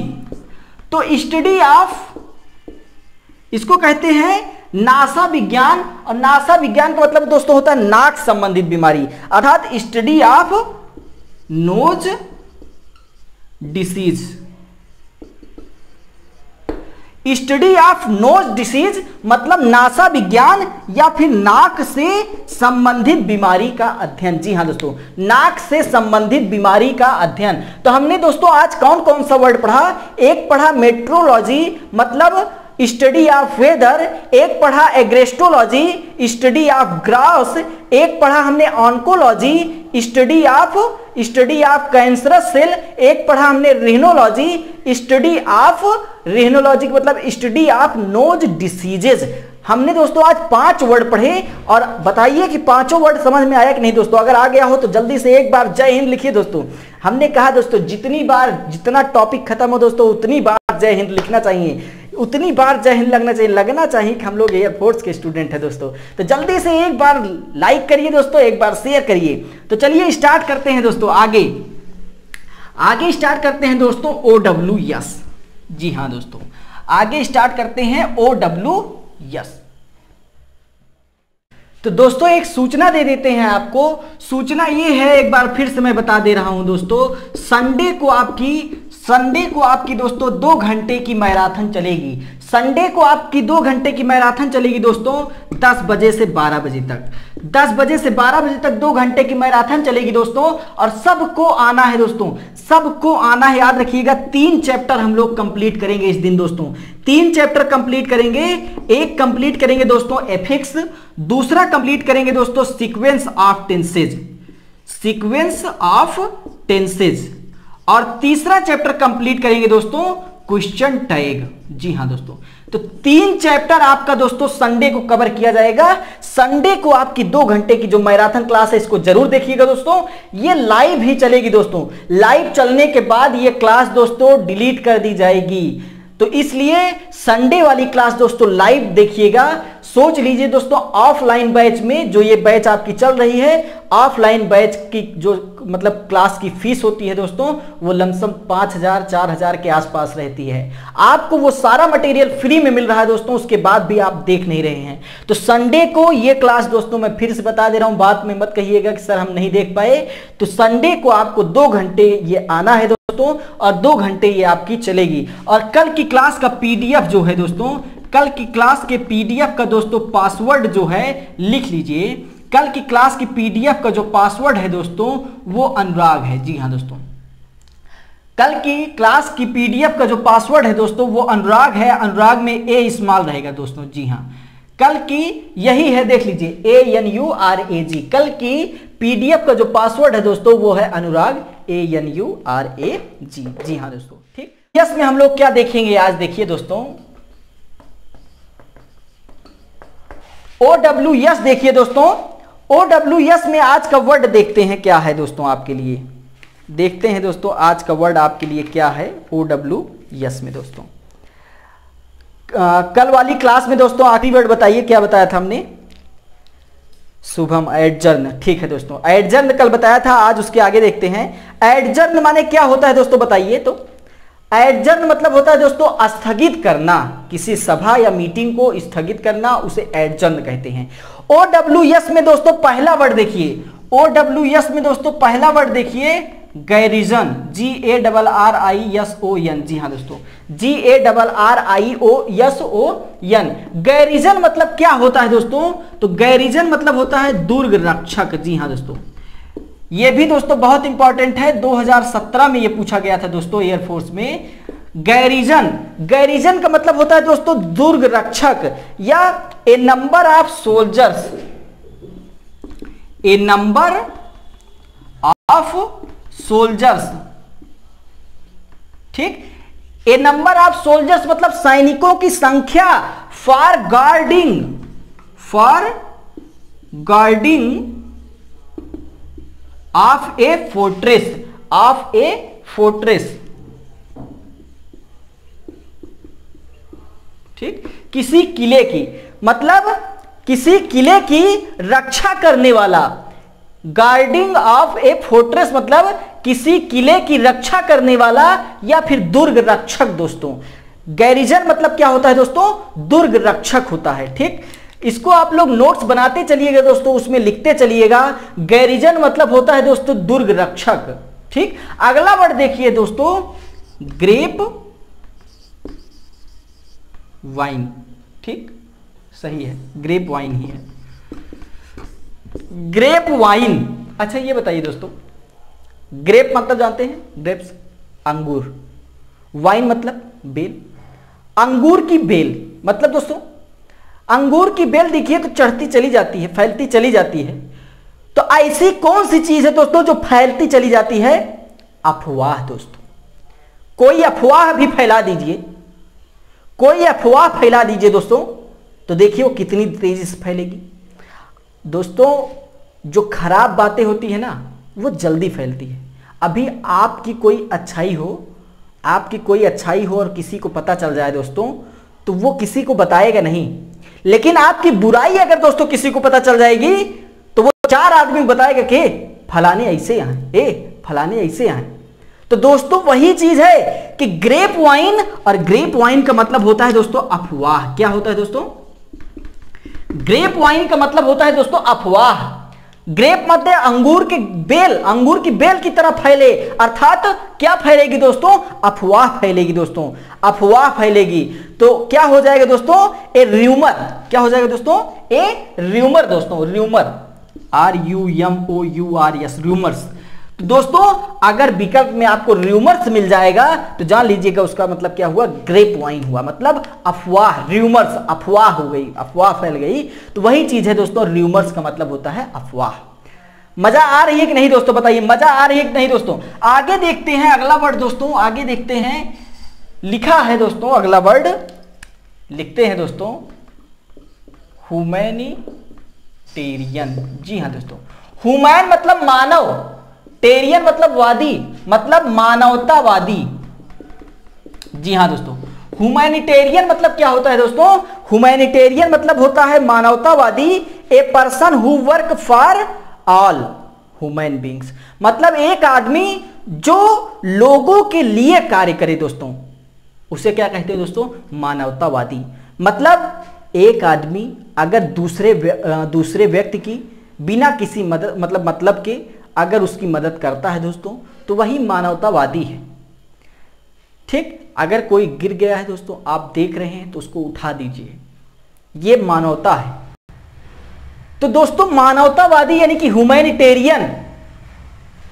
तो स्टडी ऑफ़, इसको कहते हैं नासा विज्ञान, और नासा विज्ञान का मतलब दोस्तों होता है नाक संबंधित बीमारी। अर्थात study of nose disease. Study of nose disease मतलब नासा विज्ञान या फिर नाक से संबंधित बीमारी का अध्ययन। जी हाँ दोस्तों, नाक से संबंधित बीमारी का अध्ययन। तो हमने दोस्तों आज कौन कौन सा वर्ड पढ़ा? एक पढ़ा मेट्रोलॉजी मतलब स्टडी ऑफ़ वेदर, एक पढ़ा एग्रेस्टोलॉजी, स्टडी ऑफ़ ग्रास, एक पढ़ा हमने oncology, study of study of cancerous cell, एक पढ़ा हमने रिहनोलॉजी, स्टडी ऑफ़, रिहनोलॉजी मतलब स्टडी ऑफ़ नोज़ डिसीजेज हमने दोस्तों आज पाँच वर्ड पढ़े, और बताइए कि पाँचों वर्ड समझ में आया कि नहीं दोस्तों? अगर आ गया हो तो जल्दी से एक बार जय हिंद लिखिए दोस्तों। हमने कहा दोस्तों, जितनी बार जितना टॉपिक खत्म हो दोस्तों, उतनी बार जय हिंद लिखना चाहिए। उतनी बार जय हिंद लगना चाहिए लगना चाहिए कि हम लोग एयरफोर्स के स्टूडेंट हैं दोस्तों। तो जल्दी से एक बार लाइक करिए दोस्तों, एक बार शेयर करिए। तो चलिए स्टार्ट करते हैं दोस्तों, आगे। आगे स्टार्ट करते हैं दोस्तों ओ डब्ल्यू यस जी हाँ दोस्तों, आगे स्टार्ट करते हैं ओ डब्ल्यू यस तो दोस्तों, एक सूचना दे देते हैं आपको। सूचना ये है, एक बार फिर से मैं बता दे रहा हूँ दोस्तों संडे को आपकी संडे को आपकी दोस्तों दो घंटे की मैराथन चलेगी। संडे को आपकी दो घंटे की मैराथन चलेगी दोस्तों 10 बजे से 12 बजे तक। 10 बजे से 12 बजे तक दो घंटे की मैराथन चलेगी दोस्तों और सबको आना है दोस्तों, सबको आना है। याद रखिएगा, तीन चैप्टर हम लोग कंप्लीट करेंगे इस दिन दोस्तों। तीन चैप्टर कंप्लीट करेंगे। एक कंप्लीट करेंगे दोस्तों एफिक्स दूसरा कंप्लीट करेंगे दोस्तों sequence of tenses sequence of tenses और तीसरा चैप्टर कंप्लीट करेंगे दोस्तों, क्वेश्चन टैग। जी हाँ दोस्तों तो तीन चैप्टर आपका दोस्तों, संडे को कवर किया जाएगा। संडे को आपकी दो घंटे की जो मैराथन क्लास है, इसको ज़रूर देखिएगा दोस्तों। ये लाइव ही चलेगी दोस्तों। लाइव चलने के बाद ये क्लास दोस्तों डिलीट कर दी जाएगी। तो इसलिए संडे वाली क्लास दोस्तों लाइव देखिएगा। सोच लीजिए दोस्तों ऑफलाइन बैच में जो ये बैच आपकी चल रही है ऑफलाइन बैच की जो मतलब क्लास की फ़ीस होती है दोस्तों, वो लमसम पाँच हज़ार, चार हज़ार के आसपास रहती है। आपको वो सारा मटेरियल फ्री में मिल रहा है दोस्तों, उसके बाद भी आप देख नहीं रहे हैं। तो संडे को ये क्लास दोस्तों, मैं फिर से बता दे रहा हूँ, बात में मत कहिएगा कि सर हम नहीं देख पाए। तो संडे को आपको दो घंटे ये आना है दोस्तों, और दो घंटे ये आपकी चलेगी। और कल की क्लास का पीडीएफ जो है दोस्तों कल की क्लास के पीडीएफ का दोस्तों पासवर्ड जो है, लिख लीजिए। कल की क्लास की पीडीएफ का जो पासवर्ड है दोस्तों, वो अनुराग है। जी हाँ दोस्तों। कल की क्लास की पीडीएफ का जो पासवर्ड है दोस्तों, वो अनुराग है। अनुराग में ए स्मॉल रहेगा दोस्तों। जी हाँ। कल की यही है, देख लीजिए। A N U R A G कल की पीडीएफ का जो पासवर्ड है दोस्तों, वो है Anurag. A N U R A G जी हाँ दोस्तों। ठीक। यस में हम लोग क्या देखेंगे आज? देखिए दोस्तों। ओ डब्ल्यू यस देखिए दोस्तों ओ डब्ल्यू एस में आज का वर्ड देखते हैं क्या है दोस्तों आपके लिए। देखते हैं दोस्तों आज का वर्ड आपके लिए क्या है ओ डब्ल्यू एस में दोस्तों। आ, कल वाली क्लास में दोस्तों आखिरी वर्ड बताइए क्या बताया था हमने? शुभम एडजर्न ठीक है दोस्तों। एडजर्न कल बताया था आज उसके आगे देखते हैं। एडजर्न माने क्या होता है दोस्तों बताइए तो। एडजर्न मतलब होता है दोस्तों, स्थगित करना। किसी सभा या मीटिंग को स्थगित करना, उसे एडजर्न कहते हैं। ओ डब्ल्यू एस में दोस्तों, पहला वर्ड देखिए। ओ डब्ल्यू एस में दोस्तों, पहला वर्ड देखिए, garrison. G A double R I S O N जी हाँ दोस्तों G A double R I O S O N garrison मतलब क्या होता है दोस्तों? तो गैरिजन मतलब होता है दुर्ग रक्षक। जी हाँ दोस्तों। ये भी दोस्तों बहुत इंपॉर्टेंट है। 2017 में ये पूछा गया था दोस्तों एयरफोर्स में, गैरिजन। गैरिजन का मतलब होता है दोस्तों दुर्ग रक्षक या a number of soldiers a number of soldiers ठीक? ए नंबर ऑफ़ सोल्जर्स मतलब सैनिकों की संख्या। For guarding for guarding of a fortress of a fortress ठीक? किसी किले की मतलब किसी किले की रक्षा करने वाला। गार्डिंग ऑफ़ ए फोर्ट्रेस मतलब किसी किले की रक्षा करने वाला या फिर दुर्ग रक्षक दोस्तों। गैरिजन मतलब क्या होता है दोस्तों? दुर्ग रक्षक होता है, ठीक? इसको आप लोग नोट्स बनाते चलिएगा दोस्तों, उसमें लिखते चलिएगा, गैरिजन मतलब होता है दोस्तों दुर्ग रक्षक। ठीक? अगला वर्ड देखिए दोस्तों, ग्रेप वाइन। ठीक? सही है, ग्रेप वाइन ही है। Grape wine. अच्छा ये बताइए दोस्तों, ग्रेप मतलब जानते हैं? ग्रेप्स, अंगूर। वाइन मतलब बेल। अंगूर की बेल मतलब दोस्तों अंगूर की बेल देखिए तो चढ़ती चली जाती है, फैलती चली जाती है। तो ऐसी कौन सी चीज़ है दोस्तों जो फैलती चली जाती है? अफवाह दोस्तों। कोई अफवाह भी फैला दीजिए। कोई अफवाह फैला दीजिए दोस्तों तो देखिए वो कितनी तेज़ी से फैलेगी। दोस्तों, जो खराब बातें होती है ना, वो जल्दी फैलती है। अभी आपकी कोई अच्छाई हो, आपकी कोई अच्छाई हो और किसी को पता चल जाए दोस्तों तो वो किसी को बताएगा नहीं। लेकिन आपकी बुराई अगर दोस्तों किसी को पता चल जाएगी तो वो चार आदमी बताएगा कि फलाने ऐसे यहाँ ए, फलाने ऐसे यहाँ तो दोस्तों, वही चीज़ है कि ग्रेप वाइन और ग्रेप वाइन का मतलब होता है दोस्तों अफवाह। क्या होता है दोस्तों? ग्रेप वाइन का मतलब होता है दोस्तों अफवाह। ग्रेप मध्य अंगूर की बेल, अंगूर की बेल की तरह फैले। अर्थात, क्या फैलेगी दोस्तों? अफवाह फैलेगी दोस्तों। अफवाह फैलेगी। तो क्या हो जाएगा दोस्तों? A rumour. क्या हो जाएगा दोस्तों? ए र्यूमर दोस्तों, rumour. R U M O U R S rumours. दोस्तों, अगर विकल्प में आपको र्यूमर्स मिल जाएगा तो जान लीजिएगा उसका मतलब क्या हुआ? ग्रेप वाइन हुआ। मतलब अफवाह र्यूमर्स अफवाह हो गई, अफवाह फैल गई। तो वही चीज़ है दोस्तों र्यूमर्स का मतलब होता है अफवाह। मज़ा आ रही है कि नहीं दोस्तों, बताइए? मज़ा आ रही है कि नहीं दोस्तों? आगे देखते हैं अगला वर्ड दोस्तों, आगे देखते हैं। लिखा है दोस्तों अगला वर्ड लिखते हैं दोस्तों। हुमैनिटेरियन जी हाँ दोस्तों। हुमैन मतलब मानव। टेरियन मतलब वादी मतलब मानवतावादी। जी हाँ दोस्तों हुमैनिटेरियन मतलब क्या होता है दोस्तों? हुमैनिटेरियन मतलब होता है मानवतावादी a person who work for all human beings मतलब एक आदमी जो लोगों के लिए कार्य करे दोस्तों, उसे क्या कहते हैं दोस्तों? मानवतावादी। मतलब एक आदमी अगर दूसरे दूसरे व्यक्ति की बिना किसी मदद मतलब मतलब के अगर उसकी मदद करता है दोस्तों तो वही मानवतावादी है। ठीक, अगर कोई गिर गया है दोस्तों, आप देख रहे हैं तो उसको उठा दीजिए। ये मानवता है। तो दोस्तों, मानवतावादी यानी कि ह्यूमैनिटेरियन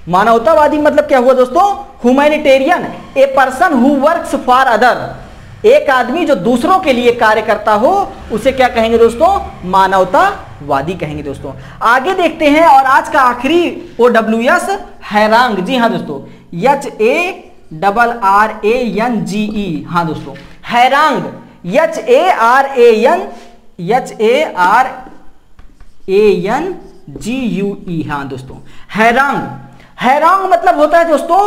मानवतावादी मतलब क्या हुआ दोस्तों? Humanitarian a person who works for other एक आदमी जो दूसरों के लिए कार्य करता हो, उसे क्या कहेंगे दोस्तों? मानवतावादी कहेंगे दोस्तों। आगे देखते हैं और आज का आखिरी ओ डब्ल्यू एस हैरांग। जी हाँ दोस्तों H A double R A N G E हाँ दोस्तों, harangue. H A R A N H A R A N G U E हाँ दोस्तों, हैरांग। हैरांग मतलब होता है दोस्तों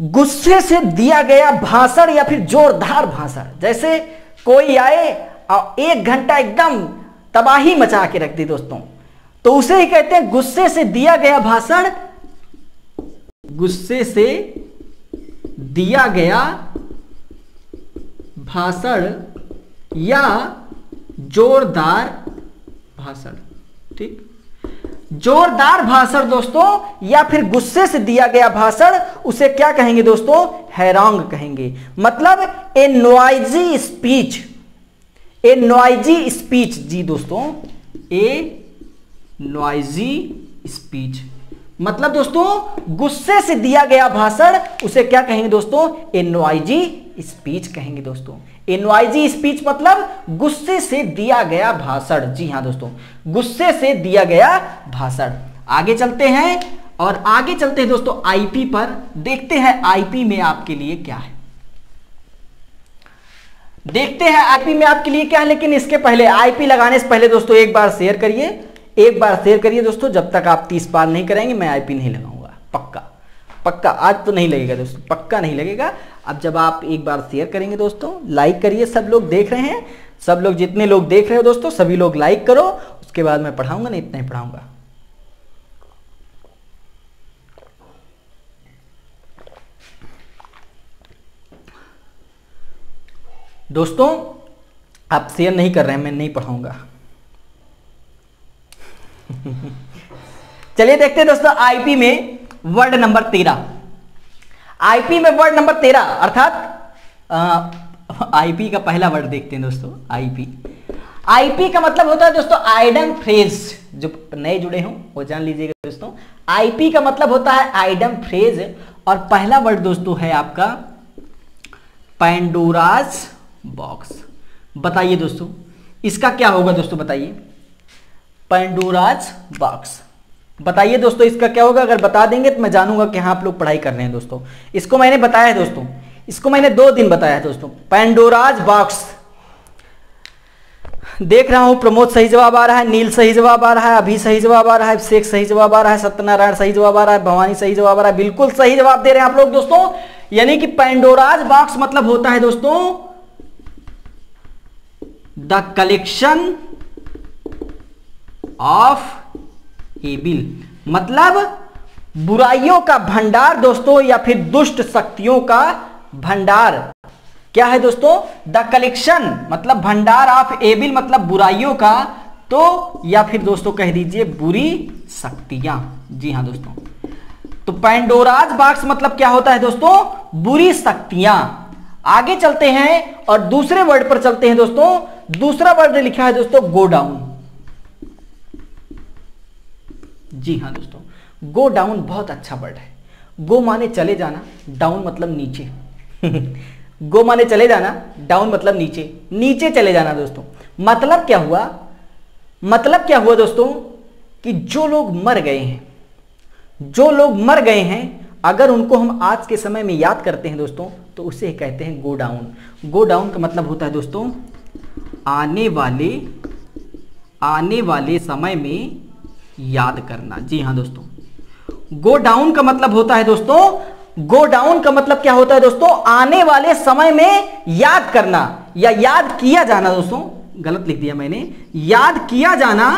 गुस्से से दिया गया भाषण या फिर जोरदार भाषण। जैसे कोई आए और एक घंटा एकदम तबाही मचा के रख दी दोस्तों। तो उसे ही कहते हैं गुस्से से दिया गया भाषण। गुस्से से दिया गया भाषण या जोरदार भाषण। ठीक? जोरदार भाषण दोस्तों, या फिर गुस्से से दिया गया भाषण, उसे क्या कहेंगे दोस्तों? हैरांग कहेंगे। मतलब a noisy speech. A noisy speech. जी दोस्तों, ए नॉइजी स्पीच। मतलब दोस्तों, गुस्से से दिया गया भाषण, उसे क्या कहेंगे दोस्तों? ए नॉइजी स्पीच कहेंगे दोस्तों। एनवाइजी स्पीच मतलब गुस्से से दिया गया भाषण। जी हाँ दोस्तों, गुस्से से दिया गया भाषण। आगे चलते हैं और आगे चलते हैं दोस्तों आईपी पर। देखते हैं आईपी में आपके लिए क्या है। देखते हैं आईपी में आपके लिए क्या है, लेकिन इसके पहले आईपी लगाने से पहले दोस्तों एक बार शेयर करिए। एक बार शेयर करिए दोस्तों, जब तक आप तीस बार नहीं करेंगे, मैं आईपी नहीं लगाऊँगा। पक्का। पक्का। आज तो नहीं लगेगा दोस्तों, पक्का नहीं लगेगा। अब जब आप एक बार शेयर करेंगे दोस्तों लाइक करिए, सब लोग देख रहे हैं। सब लोग जितने लोग देख रहे हो दोस्तों, सभी लोग लाइक करो। उसके बाद मैं पढ़ाऊँगा, नहीं इतना ही पढ़ाऊँगा। दोस्तों, आप शेयर नहीं कर रहे हैं, मैं नहीं पढ़ाऊँगा। चलिए देखते हैं दोस्तों आईपी में वर्ड नंबर तेरह। आईपी में वर्ड नंबर तेरह, अर्थात आईपी का पहला वर्ड देखते हैं दोस्तों आईपी आईपी का मतलब होता है दोस्तों आइडम फ्रेज जो नए जुड़े हों, वो जान लीजिएगा दोस्तों। आईपी का मतलब होता है आइडम फ्रेज और पहला वर्ड दोस्तों है आपका पैंडोराज बॉक्स बताइए दोस्तों, इसका क्या होगा दोस्तों, बताइए। पैंडोराज बॉक्स बताइए दोस्तों, इसका क्या होगा? अगर बता देंगे तो मैं जानूँगा कि हाँ आप लोग पढ़ाई कर रहे हैं दोस्तों। इसको मैंने बताया है दोस्तों। इसको मैंने दो दिन बताया है दोस्तों। पैंडोराज बॉक्स देख रहा हूँ, प्रमोद सही जवाब आ रहा है, नील सही जवाब आ रहा है, अभी सही जवाब आ रहा है शेख सही जवाब आ रहा है, सत्यनारायण सही जवाब आ रहा है, भवानी सही जवाब आ रहा है, बिल्कुल सही जवाब दे रहे हैं आप लोग दोस्तों। यानी कि पैंडोराज बॉक्स मतलब होता है दोस्तों द कलेक्शन ऑफ़ एबिल मतलब बुराइयों का भंडार दोस्तों या फिर दुष्ट शक्तियों का भंडार। क्या है दोस्तों? द कलेक्शन मतलब भंडार ऑफ़ एबिल मतलब बुराइयों का तो या फिर दोस्तों कह दीजिए बुरी शक्तियाँ। जी हाँ दोस्तों। तो पैंडोराज बॉक्स मतलब क्या होता है दोस्तों? बुरी शक्तियाँ। आगे चलते हैं और दूसरे वर्ड पर चलते हैं दोस्तों। दूसरा वर्ड लिखा है दोस्तों गो डाउन जी हाँ दोस्तों गो डाउन बहुत अच्छा वर्ड है। गो माने चले जाना डाउन मतलब नीचे। गो माने चले जाना डाउन मतलब नीचे। नीचे चले जाना दोस्तों। मतलब क्या हुआ? मतलब क्या हुआ दोस्तों? कि जो लोग मर गए हैं, जो लोग मर गए हैं, अगर उनको हम आज के समय में याद करते हैं दोस्तों तो उसे कहते हैं गो डाउन गो डाउन का मतलब होता है दोस्तों, आने वाले आने वाले समय में याद करना। जी हाँ दोस्तों। गो डाउन का मतलब होता है दोस्तों गो डाउन का मतलब क्या होता है दोस्तों? आने वाले समय में याद करना या याद किया जाना दोस्तों। गलत लिख दिया मैंने। याद किया जाना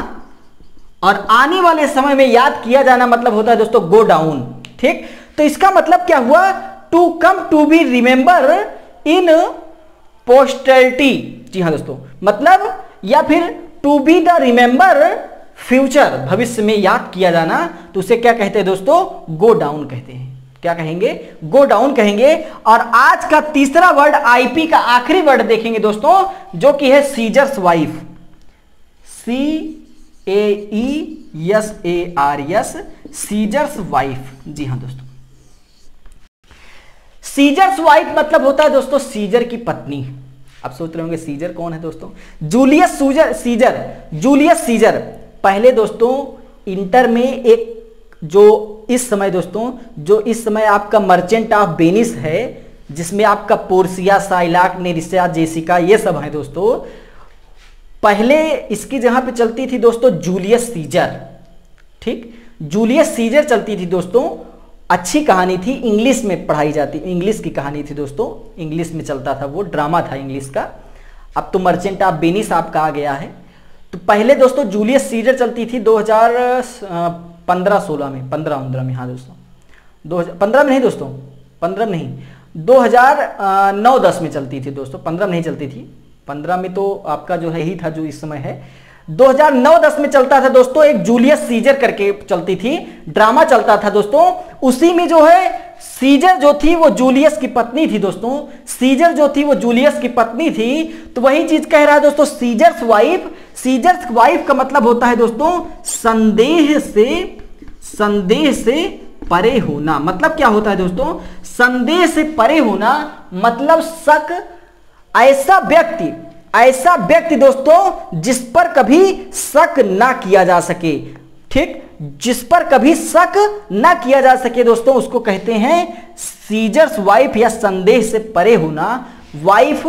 और आने वाले समय में याद किया जाना मतलब होता है दोस्तों गो डाउन ठीक? तो इसका मतलब क्या हुआ? To come to be remember in posterity जी हाँ दोस्तों। मतलब या फिर to be the remember future, भविष्य में याद किया जाना तो उसे क्या कहते हैं दोस्तों? गो डाउन कहते हैं। क्या कहेंगे? गो डाउन कहेंगे। और आज का तीसरा वर्ड आईपी का आखिरी वर्ड देखेंगे दोस्तों, जो कि है Caesar's wife C A E S A R S Caesar's wife जी हाँ दोस्तों। सीजर्स वाइफ मतलब होता है दोस्तों सीजर की पत्नी। आप सोच रहे होंगे सीजर कौन है दोस्तों? Julius Caesar Caesar Julius Caesar पहले दोस्तों, इंटर में एक जो इस समय दोस्तों, जो इस समय आपका मर्चेंट ऑफ़ बेनिस है, जिसमें आपका पोर्सिया साइलाक नेरिसिया जेसिका ये सब है दोस्तों। पहले इसकी जहाँ पे चलती थी दोस्तों जूलियस सीजर ठीक? जूलियस सीजर चलती थी दोस्तों, अच्छी कहानी थी इंग्लिश में पढ़ाई जाती इंग्लिश की कहानी थी दोस्तों इंग्लिश में चलता था वो ड्रामा था इंग्लिश का। अब तो मर्चेंट ऑफ़ बेनिस आपका आ गया है। तो पहले दोस्तों जूलियस सीजर चलती थी 2015 16 में 15 उंद्रह में हाँ दोस्तों। दो पंद्रह में नहीं दोस्तों, पंद्रह में नहीं। 2009 10 में चलती थी दोस्तों, पंद्रह में नहीं चलती थी। पंद्रह में तो आपका जो है, ही था जो इस समय है। 2009-10 में चलता था दोस्तों, एक जूलियस सीजर करके चलती थी, ड्रामा चलता था दोस्तों, उसी में जो है सीजर जो थी वो जूलियस की पत्नी थी दोस्तों। सीजर जो थी वो जूलियस की पत्नी थी। तो वही चीज़ कह रहा है दोस्तों, सीजर्स वाइफ सीजर्स वाइफ का मतलब होता है दोस्तों, संदेह से संदेह से परे होना। मतलब क्या होता है दोस्तों? संदेह से परे होना मतलब शक, ऐसा व्यक्ति ऐसा व्यक्ति दोस्तों जिस पर कभी शक ना किया जा सके। ठीक? जिस पर कभी शक ना किया जा सके, दोस्तों, उसको कहते हैं सीजर्स वाइफ या संदेह से परे होना। वाइफ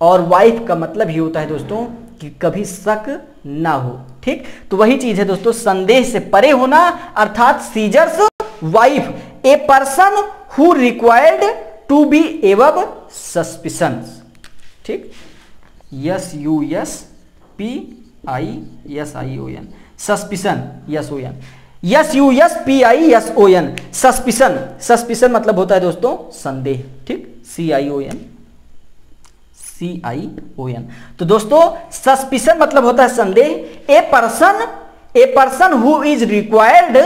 और वाइफ का मतलब ही होता है, दोस्तों, कि कभी शक ना हो, ठीक? तो वही चीज़ है, दोस्तों, संदेह से परे होना, अर्थात Caesar's wife a person who required to be above suspicion ठीक? S U S P I S I O N suspicion S O N S U S P I S O N suspicion suspicion मतलब होता है दोस्तों, संदेह, ठीक? सी आई O N C आई O N तो दोस्तों suspicion मतलब होता है संदेह. A person a person who is required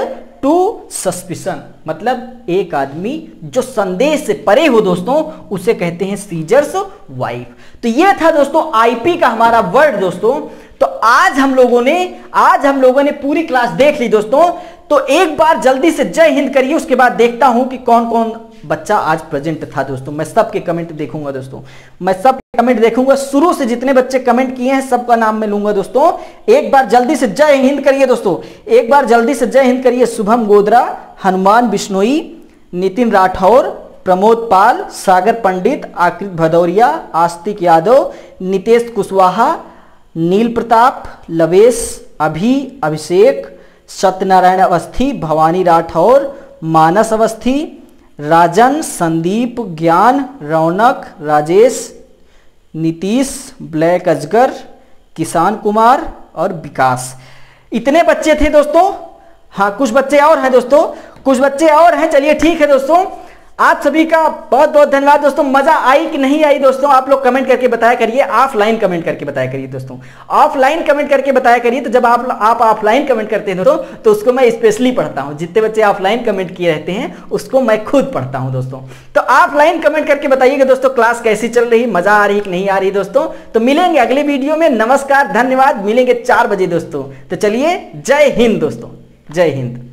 to suspicion मतलब एक आदमी जो संदेह से परे हो दोस्तों, उसे कहते हैं सीजर्स वाइफ तो ये था दोस्तों आईपी का हमारा वर्ड दोस्तों. तो आज हम लोगों ने, आज हम लोगों ने पूरी क्लास देख ली दोस्तों। तो एक बार जल्दी से जय हिंद करिए, उसके बाद देखता हूँ कि कौन कौन बच्चा आज प्रेजेंट था दोस्तों। मैं सबके कमेंट देखूँगा दोस्तों। मैं सब कमेंट देखूँगा। शुरू से जितने बच्चे कमेंट किए हैं, सबका नाम मैं लूँगा दोस्तों। एक बार जल्दी से जय हिंद करिए दोस्तों। एक बार जल्दी से जय हिंद करिए शुभम गोदरा, हनुमान बिश्नोई, नितिन राठौर, प्रमोद पाल, सागर पंडित आकृत भदौरिया, आस्तिक यादव, नितेश कुशवाहा नील प्रताप लवेश, अभी, अभिषेक, सत्यनारायण अवस्थी, भवानी राठौर, मानस अवस्थी, राजन, संदीप, ज्ञान, रौनक, राजेश, नीतीश ब्लैक अजगर किसान कुमार और विकास। इतने बच्चे थे दोस्तों। हाँ कुछ बच्चे और हैं दोस्तों। कुछ बच्चे और हैं। चलिए ठीक है दोस्तों। आप सभी का बहुत बहुत धन्यवाद दोस्तों। मज़ा आई कि नहीं आई दोस्तों? आप लोग कमेंट करके बताया करिए। ऑफलाइन कमेंट करके बताया करिए दोस्तों। ऑफलाइन कमेंट करके बताया करिए तो जब आप आप ऑफलाइन कमेंट करते हैं दोस्तों तो उसको मैं स्पेशली पढ़ता हूँ। जितने बच्चे ऑफलाइन कमेंट किए रहते हैं, उसको मैं खुद पढ़ता हूँ दोस्तों। तो ऑफलाइन कमेंट करके बताइएगा दोस्तों, क्लास कैसी चल रही, मज़ा आ रही कि नहीं आ रही दोस्तों? तो मिलेंगे अगले वीडियो में। नमस्कार, धन्यवाद। मिलेंगे चार बजे दोस्तों। तो चलिए, जय हिंद दोस्तों। जय हिंद।